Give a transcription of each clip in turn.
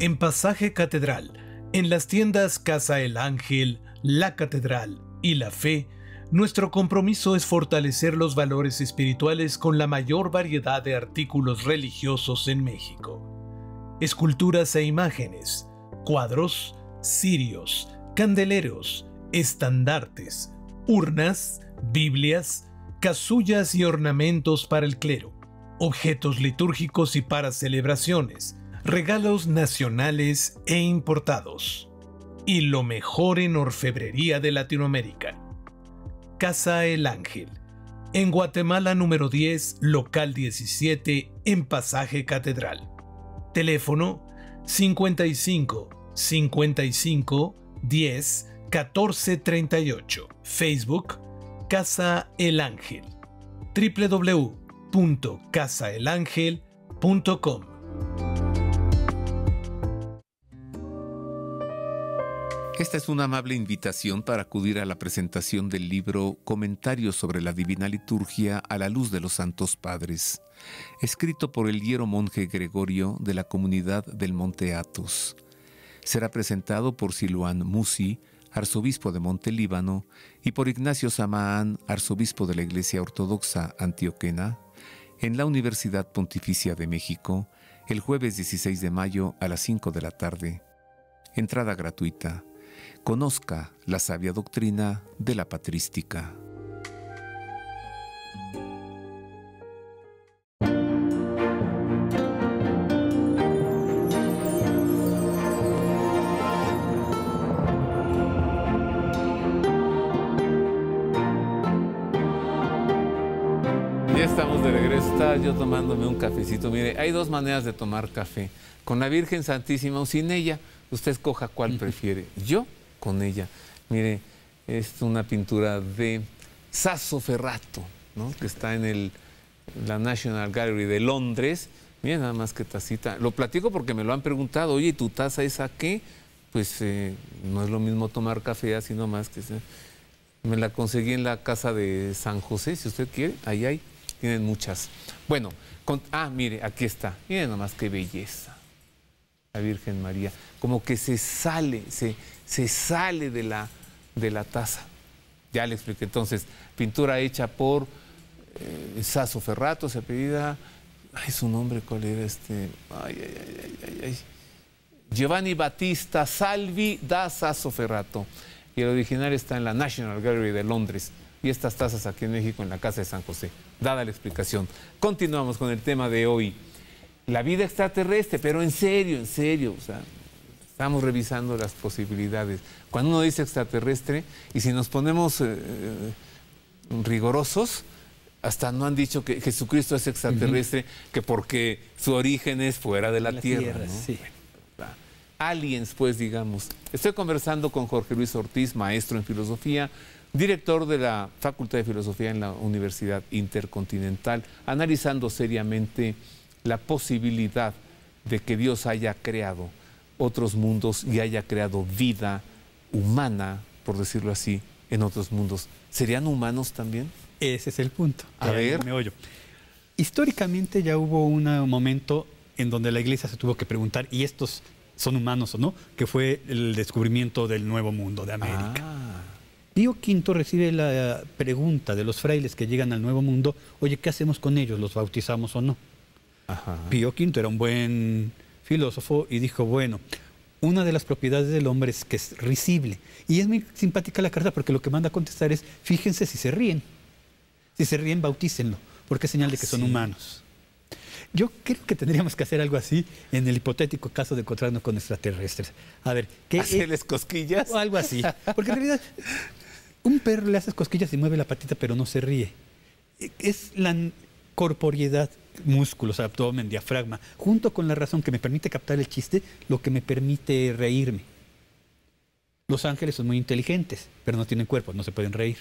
En Pasaje Catedral, en las tiendas Casa El Ángel, La Catedral y La Fe, nuestro compromiso es fortalecer los valores espirituales con la mayor variedad de artículos religiosos en México. Esculturas e imágenes, cuadros, cirios, candeleros, estandartes, urnas, Biblias, casullas y ornamentos para el clero, objetos litúrgicos y para celebraciones, regalos nacionales e importados. Y lo mejor en orfebrería de Latinoamérica. Casa El Ángel. En Guatemala número 10, local 17, en Pasaje Catedral. Teléfono 55 55 10 14 38. Facebook Casa El Ángel. www.casaelangel.com. Esta es una amable invitación para acudir a la presentación del libro Comentarios sobre la Divina Liturgia a la luz de los Santos Padres, escrito por el hiero monje Gregorio de la comunidad del Monte Athos. Será presentado por Siluán Musi, arzobispo de Monte Líbano, y por Ignacio Samaán, arzobispo de la Iglesia Ortodoxa Antioquena, en la Universidad Pontificia de México, el jueves 16 de mayo a las 5 de la tarde. Entrada gratuita. Conozca la sabia doctrina de la patrística. Estamos de regreso. Estaba yo tomándome un cafecito. Mire, hay dos maneras de tomar café. Con la Virgen Santísima o sin ella. Usted escoja cuál prefiere. Yo con ella. Mire, es una pintura de Sasso Ferrato, ¿no? que está en el, la National Gallery de Londres. Mira nada más que tacita. Lo platico porque me lo han preguntado. Oye, ¿tu taza es a qué? Pues eh, no es lo mismo tomar café así nomás que... Se... Me la conseguí en la casa de San José, si usted quiere. Ahí hay. Tienen muchas. Bueno, con... ah, mire, aquí está. Miren nomás qué belleza. La Virgen María. Como que se sale, se, se sale de la, de la taza. Ya le expliqué. Entonces, pintura hecha por eh, Sasso Ferrato, se apellida. Ay, su nombre, ¿cuál era este? Ay, ay, ay, ay. Giovanni Battista Salvi da Sasso Ferrato. Y el original está en la National Gallery de Londres. Y estas tazas aquí en México, en la Casa de San José. Dada la explicación. Continuamos con el tema de hoy. La vida extraterrestre, pero en serio, en serio. O sea, estamos revisando las posibilidades. Cuando uno dice extraterrestre, y si nos ponemos eh, rigorosos, hasta no han dicho que Jesucristo es extraterrestre, que porque su origen es fuera de la, la Tierra. tierra ¿no? sí. Aliens, pues digamos. Estoy conversando con Jorge Luis Ortiz, maestro en filosofía, director de la Facultad de Filosofía en la Universidad Intercontinental, analizando seriamente la posibilidad de que Dios haya creado otros mundos y haya creado vida humana, por decirlo así, en otros mundos. ¿Serían humanos también? Ese es el punto. A ver. Me oyo. Históricamente ya hubo un momento en donde la iglesia se tuvo que preguntar, ¿y estos son humanos o no? Que fue el descubrimiento del nuevo mundo de América. Ah. Pío V recibe la pregunta de los frailes que llegan al nuevo mundo, oye, ¿qué hacemos con ellos? ¿Los bautizamos o no? Ajá. Pío V era un buen filósofo y dijo, bueno, una de las propiedades del hombre es que es risible. Y es muy simpática la carta porque lo que manda a contestar es, fíjense si se ríen. Si se ríen, bautícenlo, porque es señal de que son Sí. humanos. Yo creo que tendríamos que hacer algo así en el hipotético caso de encontrarnos con extraterrestres. A ver, ¿qué es? ¿Hacerles cosquillas? O algo así. Porque en realidad, un perro le haces cosquillas y mueve la patita, pero no se ríe. Es la corporeidad, músculos, abdomen, diafragma, junto con la razón que me permite captar el chiste, lo que me permite reírme. Los ángeles son muy inteligentes, pero no tienen cuerpo, no se pueden reír.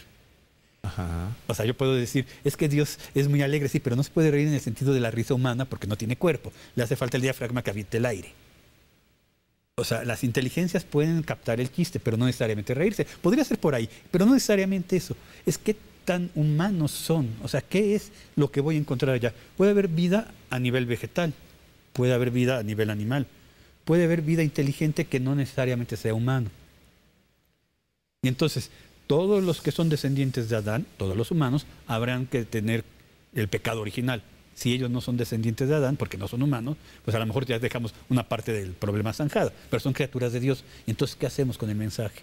Ajá. O sea, yo puedo decir, es que Dios es muy alegre, sí, pero no se puede reír en el sentido de la risa humana porque no tiene cuerpo. Le hace falta el diafragma que aviente el aire. O sea, las inteligencias pueden captar el chiste, pero no necesariamente reírse. Podría ser por ahí, pero no necesariamente eso. Es qué tan humanos son. O sea, ¿qué es lo que voy a encontrar allá? Puede haber vida a nivel vegetal, puede haber vida a nivel animal, puede haber vida inteligente que no necesariamente sea humano. Y entonces, todos los que son descendientes de Adán, todos los humanos, habrán que tener el pecado original. Si ellos no son descendientes de Adán, porque no son humanos, pues a lo mejor ya dejamos una parte del problema zanjada, pero son criaturas de Dios. Entonces, ¿qué hacemos con el mensaje?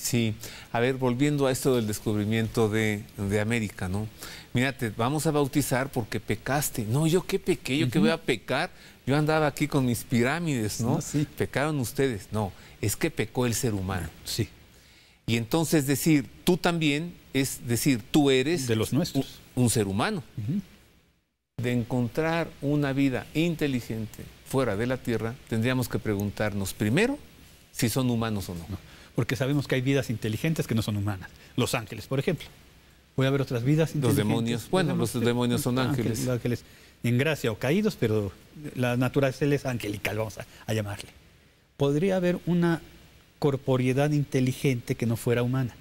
Sí, a ver, volviendo a esto del descubrimiento de, América, ¿no? Mírate, vamos a bautizar porque pecaste. No, yo qué pequé, yo qué voy a pecar. Yo andaba aquí con mis pirámides, ¿no? sí. Pecaron ustedes. No, es que pecó el ser humano. Sí. Y entonces decir, tú también, es decir, tú eres... De los nuestros. Un, ser humano. De encontrar una vida inteligente fuera de la Tierra, tendríamos que preguntarnos primero si son humanos o no porque sabemos que hay vidas inteligentes que no son humanas. Los ángeles, por ejemplo. Puede haber otras vidas inteligentes. Los demonios, bueno, los, demonios son ángeles. Los ángeles en gracia o caídos, pero la naturaleza es angelical, vamos a, llamarle. Podría haber una corporiedad inteligente que no fuera humana.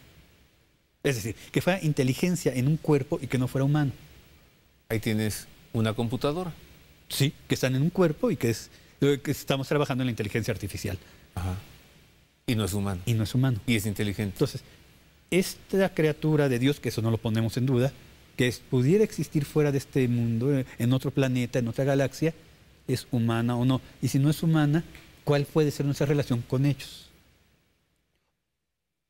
Es decir, que fuera inteligencia en un cuerpo y que no fuera humano. Ahí tienes una computadora. Sí, que están en un cuerpo y que, es, que estamos trabajando en la inteligencia artificial. Ajá. Y no es humano. Y no es humano. Y es inteligente. Entonces, esta criatura de Dios, que eso no lo ponemos en duda, que pudiera existir fuera de este mundo, en otro planeta, en otra galaxia, es humana o no. Y si no es humana, ¿cuál puede ser nuestra relación con ellos?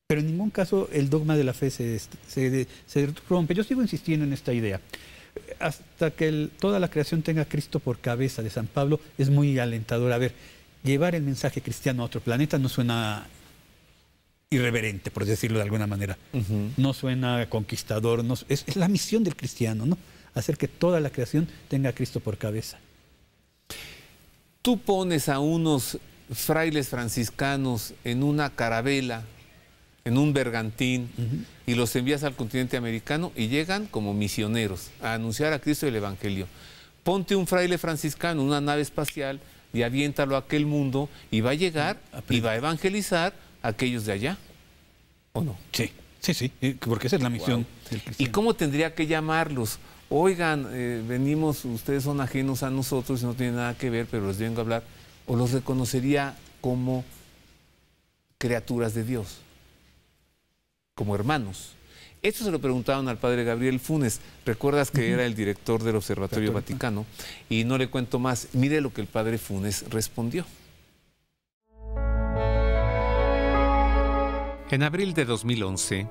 Pero en ningún caso el dogma de la fe se, se, rompe. Yo sigo insistiendo en esta idea. Hasta que toda la creación tenga a Cristo por cabeza de San Pablo, es muy alentador. A ver, llevar el mensaje cristiano a otro planeta no suena irreverente, por decirlo de alguna manera. No suena conquistador, no, es, la misión del cristiano, ¿no? Hacer que toda la creación tenga a Cristo por cabeza. Tú pones a unos frailes franciscanos en una carabela, en un bergantín, y los envías al continente americano y llegan como misioneros a anunciar a Cristo el Evangelio. Ponte un fraile franciscano en una nave espacial y aviéntalo a aquel mundo y va a llegar y va a evangelizar a aquellos de allá. ¿O no? Sí, sí, sí, porque esa es la misión ¿Y cómo tendría que llamarlos? Oigan, eh, venimos, ustedes son ajenos a nosotros y no tienen nada que ver, pero les vengo a hablar. ¿O los reconocería como criaturas de Dios? Como hermanos. Esto se lo preguntaban al padre Gabriel Funes. Recuerdas que era el director del Observatorio Vaticano. Y no le cuento más. Mire lo que el padre Funes respondió. En abril de 2011,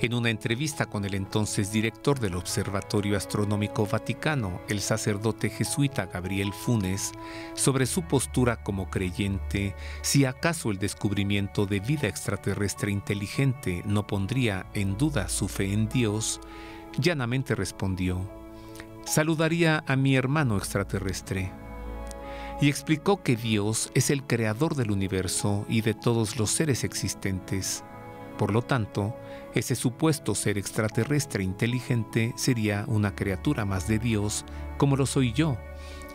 en una entrevista con el entonces director del Observatorio Astronómico Vaticano, el sacerdote jesuita Gabriel Funes, sobre su postura como creyente, si acaso el descubrimiento de vida extraterrestre inteligente no pondría en duda su fe en Dios, llanamente respondió, saludaría a mi hermano extraterrestre. Y explicó que Dios es el creador del universo y de todos los seres existentes por lo tanto, ese supuesto ser extraterrestre inteligente sería una criatura más de Dios, como lo soy yo,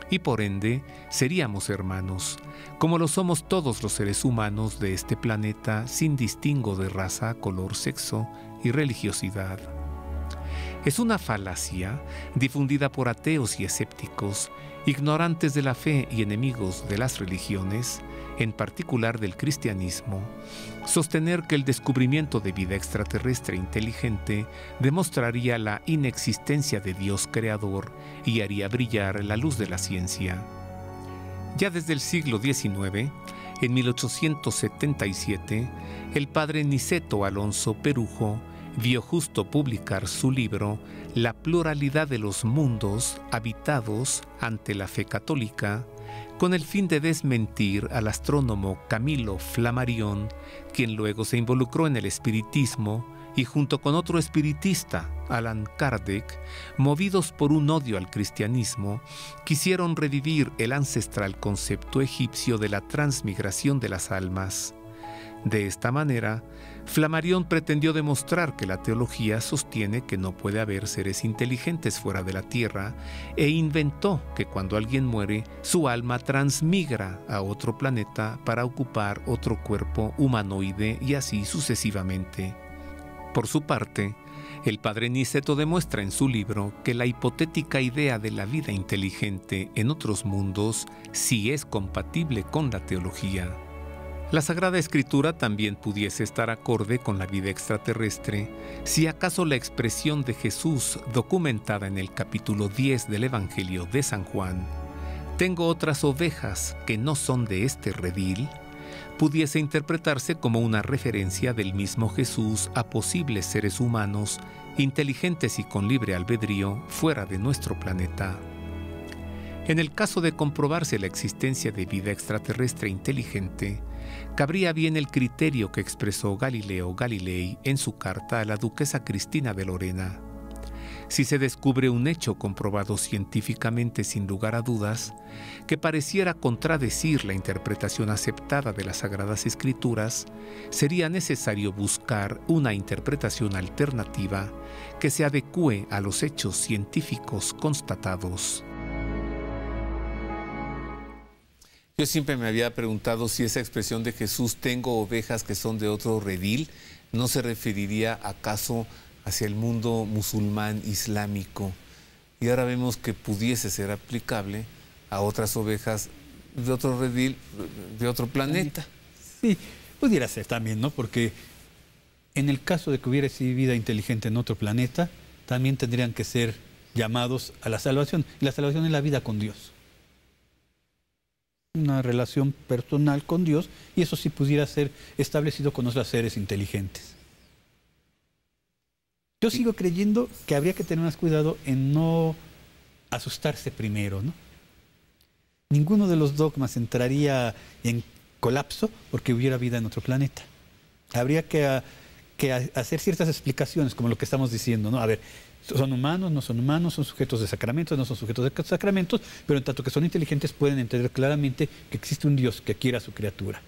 y por ende seríamos hermanos, como lo somos todos los seres humanos de este planeta sin distingo de raza, color, sexo y religiosidad. Es una falacia difundida por ateos y escépticos, ignorantes de la fe y enemigos de las religiones, en particular del cristianismo, sostener que el descubrimiento de vida extraterrestre inteligente demostraría la inexistencia de Dios creador y haría brillar la luz de la ciencia. Ya desde el siglo XIX, en 1877, el padre Niceto Alonso Perujo vio justo publicar su libro La pluralidad de los mundos habitados ante la fe católica, con el fin de desmentir al astrónomo Camilo Flammarion, quien luego se involucró en el espiritismo y junto con otro espiritista, Alan Kardec, movidos por un odio al cristianismo, quisieron revivir el ancestral concepto egipcio de la transmigración de las almas. De esta manera, Flammarion pretendió demostrar que la teología sostiene que no puede haber seres inteligentes fuera de la Tierra e inventó que cuando alguien muere, su alma transmigra a otro planeta para ocupar otro cuerpo humanoide y así sucesivamente. Por su parte, El padre Niceto demuestra en su libro que la hipotética idea de la vida inteligente en otros mundos sí es compatible con la teología. La Sagrada Escritura también pudiese estar acorde con la vida extraterrestre si acaso la expresión de Jesús documentada en el capítulo 10 del Evangelio de San Juan, Tengo otras ovejas que no son de este redil, pudiese interpretarse como una referencia del mismo Jesús a posibles seres humanos inteligentes y con libre albedrío fuera de nuestro planeta. En el caso de comprobarse la existencia de vida extraterrestre inteligente, cabría bien el criterio que expresó Galileo Galilei en su carta a la duquesa Cristina de Lorena. Si se descubre un hecho comprobado científicamente sin lugar a dudas, que pareciera contradecir la interpretación aceptada de las Sagradas Escrituras, sería necesario buscar una interpretación alternativa que se adecue a los hechos científicos constatados. Yo siempre me había preguntado si esa expresión de Jesús, tengo ovejas que son de otro redil, no se referiría acaso hacia el mundo musulmán islámico. Y ahora vemos que pudiese ser aplicable a otras ovejas de otro redil, de otro planeta. Sí, pudiera ser también, ¿no? Porque en el caso de que hubiera vida inteligente en otro planeta, también tendrían que ser llamados a la salvación. Y la salvación es la vida con Dios una relación personal con Dios y eso sí pudiera ser establecido con otros seres inteligentes. Yo sigo creyendo que habría que tener más cuidado en no asustarse primero, ¿no? Ninguno de los dogmas entraría en colapso porque hubiera vida en otro planeta. Habría que, hacer ciertas explicaciones, como lo que estamos diciendo, ¿no? A ver, son humanos, no son humanos, son sujetos de sacramentos, no son sujetos de sacramentos, pero en tanto que son inteligentes pueden entender claramente que existe un Dios que quiera a su criatura.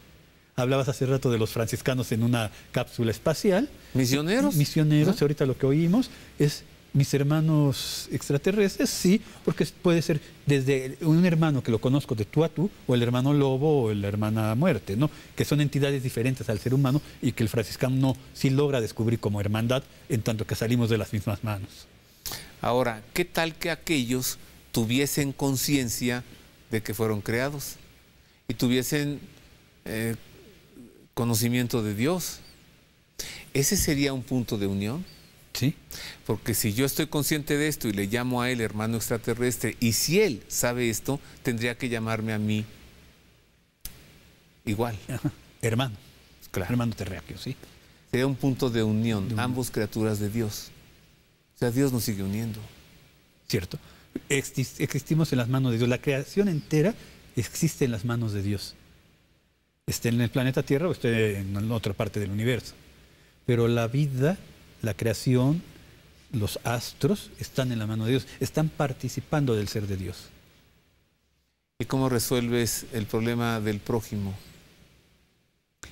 Hablabas hace rato de los franciscanos en una cápsula espacial. ¿Misioneros? Misioneros, ahorita lo que oímos es mis hermanos extraterrestres, sí, porque puede ser desde un hermano que lo conozco de tú a tú, o el hermano lobo o la hermana muerte, ¿no? Que son entidades diferentes al ser humano y que el franciscano no sí logra descubrir como hermandad en tanto que salimos de las mismas manos. Ahora, ¿qué tal que aquellos tuviesen conciencia de que fueron creados y tuviesen eh, conocimiento de Dios? ¿Ese sería un punto de unión? Sí. Porque si yo estoy consciente de esto y le llamo a él hermano extraterrestre, y si él sabe esto, tendría que llamarme a mí igual. Hermano. Claro. Hermano terráqueo, sí. Sería un punto de unión, ambos criaturas de Dios. O sea, Dios nos sigue uniendo. Cierto. Existimos en las manos de Dios. La creación entera existe en las manos de Dios. Esté en el planeta Tierra o esté en otra parte del universo. Pero la vida la creación, los astros están en la mano de Dios, están participando del ser de Dios. ¿Y cómo resuelves el problema del prójimo?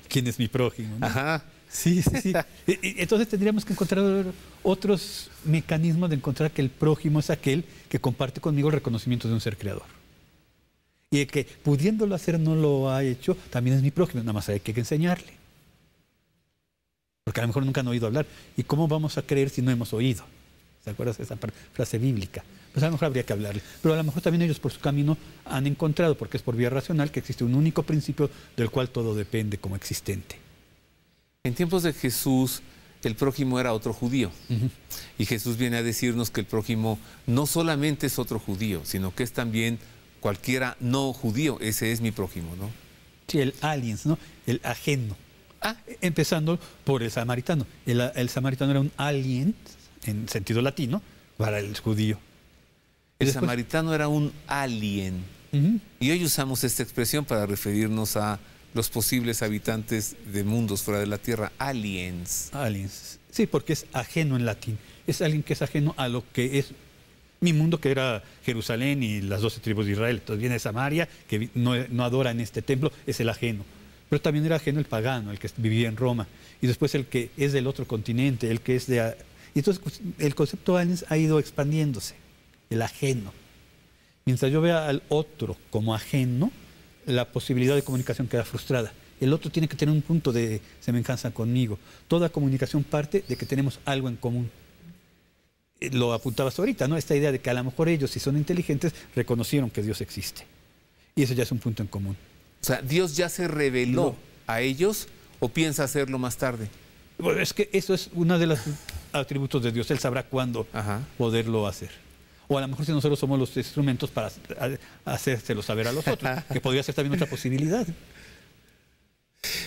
¿Quién es mi prójimo? Ajá. Sí, sí, sí. Entonces tendríamos que encontrar otros mecanismos de encontrar que el prójimo es aquel que comparte conmigo el reconocimiento de un ser creador. Y el que pudiéndolo hacer no lo ha hecho, también es mi prójimo, nada más hay que enseñarle porque a lo mejor nunca han oído hablar. ¿Y cómo vamos a creer si no hemos oído? ¿Se acuerdas de esa frase bíblica? Pues a lo mejor habría que hablarle. Pero a lo mejor también ellos por su camino han encontrado, porque es por vía racional, que existe un único principio del cual todo depende como existente. En tiempos de Jesús, el prójimo era otro judío. Y Jesús viene a decirnos que el prójimo no solamente es otro judío, sino que es también cualquiera no judío. Ese es mi prójimo, ¿no? Sí, el aliens, ¿no? El ajeno. Ah, empezando por el samaritano. El, samaritano era un alien, en sentido latino, para el judío. El samaritano era un alien. Y hoy usamos esta expresión para referirnos a los posibles habitantes de mundos fuera de la Tierra, aliens. Aliens. Sí, porque es ajeno en latín. Es alguien que es ajeno a lo que es mi mundo, que era Jerusalén y las doce tribus de Israel. Entonces viene Samaria, que no, no adora en este templo, es el ajeno pero también era ajeno el pagano, el que vivía en Roma, y después el que es del otro continente, el que es de... Y entonces pues, el concepto aliens ha ido expandiéndose, el ajeno. Mientras yo vea al otro como ajeno, la posibilidad de comunicación queda frustrada. El otro tiene que tener un punto de semejanza conmigo. Toda comunicación parte de que tenemos algo en común. eh, lo apuntabas ahorita, ¿no? Esta idea de que a lo mejor ellos, si son inteligentes, reconocieron que Dios existe. Y eso ya es un punto en común. O sea, Dios ya se reveló No. a ellos o piensa hacerlo más tarde. Bueno, es que eso es uno de los atributos de Dios. Él sabrá cuándo Ajá. poderlo hacer. O a lo mejor si nosotros somos los instrumentos para ha- hacérselo saber a los otros, que podría ser también otra posibilidad.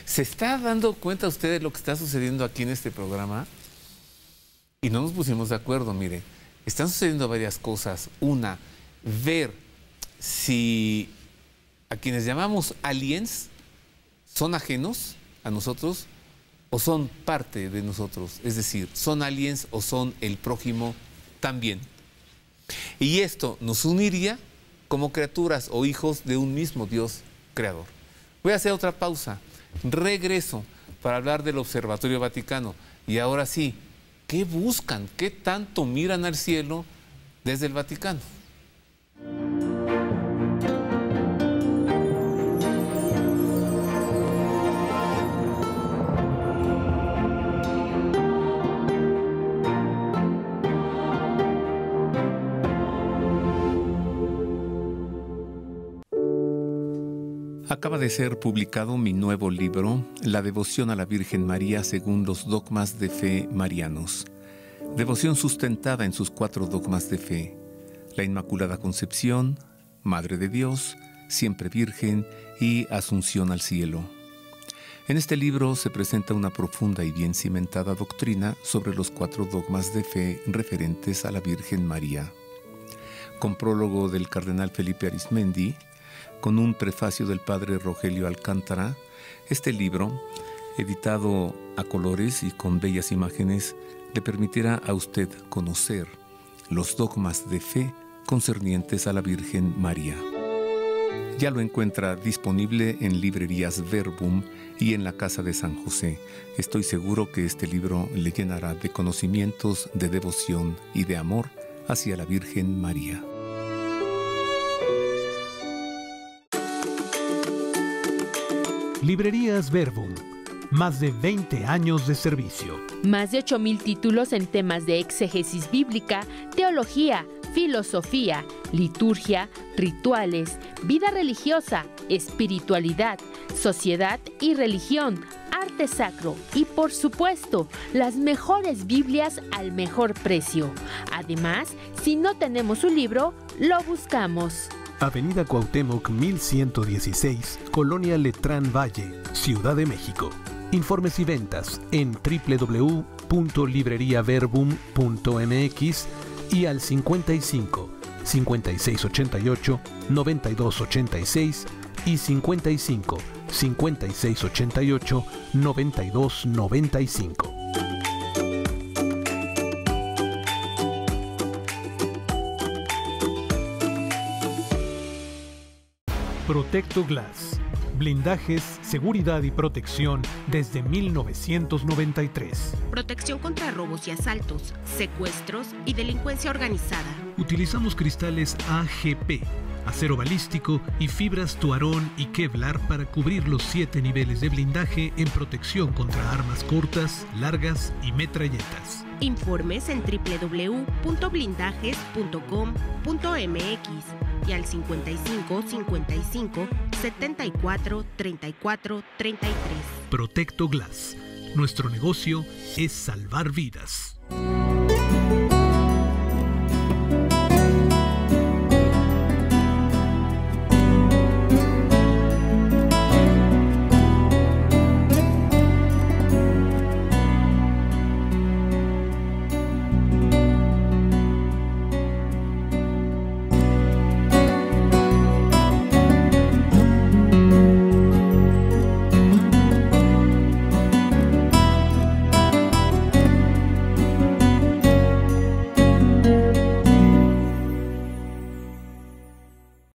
¿Se está dando cuenta usted de lo que está sucediendo aquí en este programa? Y no nos pusimos de acuerdo, mire. Están sucediendo varias cosas. Una, ver si a quienes llamamos aliens son ajenos a nosotros o son parte de nosotros. Es decir, son aliens o son el prójimo también. Y esto nos uniría como criaturas o hijos de un mismo Dios creador. Voy a hacer otra pausa. Regreso para hablar del Observatorio Vaticano. Y ahora sí, ¿qué buscan? ¿Qué tanto miran al cielo desde el Vaticano? Acaba de ser publicado mi nuevo libro, La devoción a la Virgen María según los dogmas de fe marianos. Devoción sustentada en sus cuatro dogmas de fe. La Inmaculada Concepción, Madre de Dios, Siempre Virgen y Asunción al Cielo. En este libro se presenta una profunda y bien cimentada doctrina sobre los cuatro dogmas de fe referentes a la Virgen María. Con prólogo del cardenal Felipe Arismendi, con un prefacio del padre Rogelio Alcántara, este libro, editado a colores y con bellas imágenes, le permitirá a usted conocer los dogmas de fe concernientes a la Virgen María. Ya lo encuentra disponible en librerías Verbum y en la Casa de San José. Estoy seguro que este libro le llenará de conocimientos, de devoción y de amor hacia la Virgen María. Librerías Verbum. Más de 20 años de servicio. Más de 8.000 títulos en temas de exégesis bíblica, teología, filosofía, liturgia, rituales, vida religiosa, espiritualidad, sociedad y religión, arte sacro y por supuesto las mejores Biblias al mejor precio. Además, si no tenemos un libro, lo buscamos. Avenida Cuauhtémoc 1116, Colonia Letrán Valle, Ciudad de México. Informes y ventas en www.libreriaverbum.mx y al 55 5688 9286 y 55 5688 9295. Protecto Glass. Blindajes, seguridad y protección desde 1993. Protección contra robos y asaltos, secuestros y delincuencia organizada. Utilizamos cristales AGP, acero balístico y fibras Tuarón y Kevlar para cubrir los siete niveles de blindaje en protección contra armas cortas, largas y metralletas. Informes en www.blindajes.com.mx y al 55 55 74 34 33. Protecto Glass. Nuestro negocio es salvar vidas.